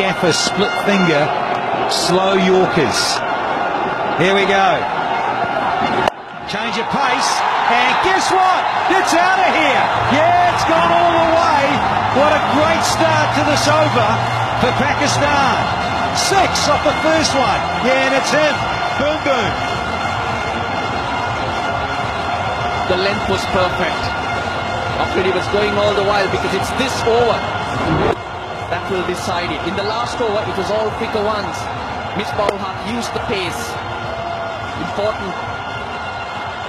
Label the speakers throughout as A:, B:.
A: Jaffa split finger, slow Yorkers. Here we go. Change of pace, and guess what? It's out of here. Yeah, it's gone all the way. What a great start to this over for Pakistan. Six off the first one. Yeah, and it's him. Boom, boom.
B: The length was perfect. Afridi was going all the while because it's this over that will decide it. In the last over, it was all quicker ones. Miss Haq used the pace. Important.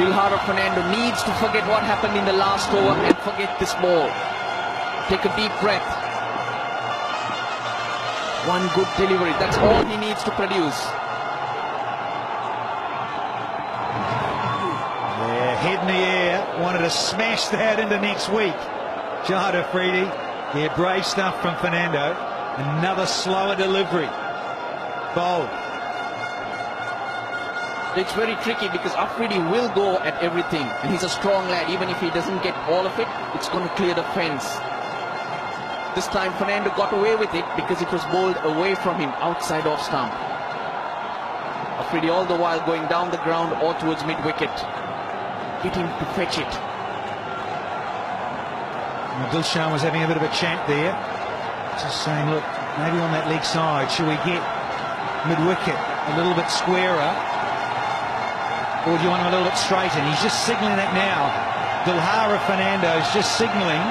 B: Dilhara Fernando needs to forget what happened in the last over and forget this ball. Take a deep breath. One good delivery. That's all he needs to produce.
A: Yeah, head in the air. Wanted to smash that into next week. Jad Afridi. Yeah, brave stuff from Fernando. Another slower delivery. Bold.
B: It's very tricky because Afridi will go at everything and he's a strong lad. Even if he doesn't get all of it, it's going to clear the fence. This time Fernando got away with it because it was bowled away from him outside off stump. Afridi all the while going down the ground or towards mid-wicket. Getting to fetch it.
A: Dilshan was having a bit of a chat there. Just saying, look, maybe on that leg side, should we get mid-wicket a little bit squarer? Or do you want him a little bit straighter? He's just signalling that now. Dilhara Fernando is just signalling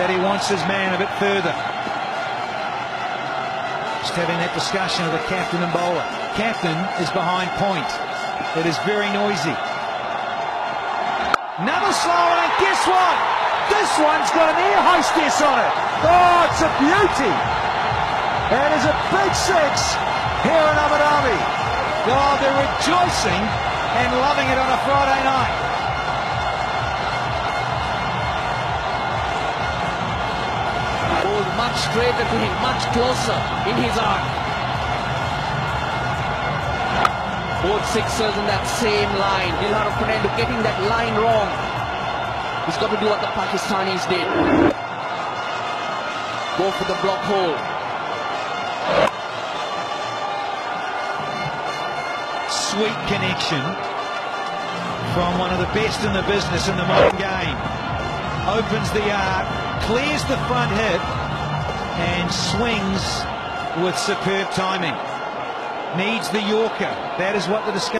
A: that he wants his man a bit further. Just having that discussion with the captain and bowler. Captain is behind point. It is very noisy. Another slow one, and guess what? This one's got an air hostess on it. Oh, it's a beauty. That is a big six here in Abu Dhabi. Oh, they're rejoicing and loving it on a Friday night.
B: Bowled much straighter to him, much closer in his arc. Both sixers in that same line. Dilhara Fernando getting that line wrong. He's got to do what the Pakistanis did. Go for the block hole.
A: Sweet connection from one of the best in the business in the modern game. Opens the arc, clears the front hip, and swings with superb timing. Needs the Yorker. That is what the discussion.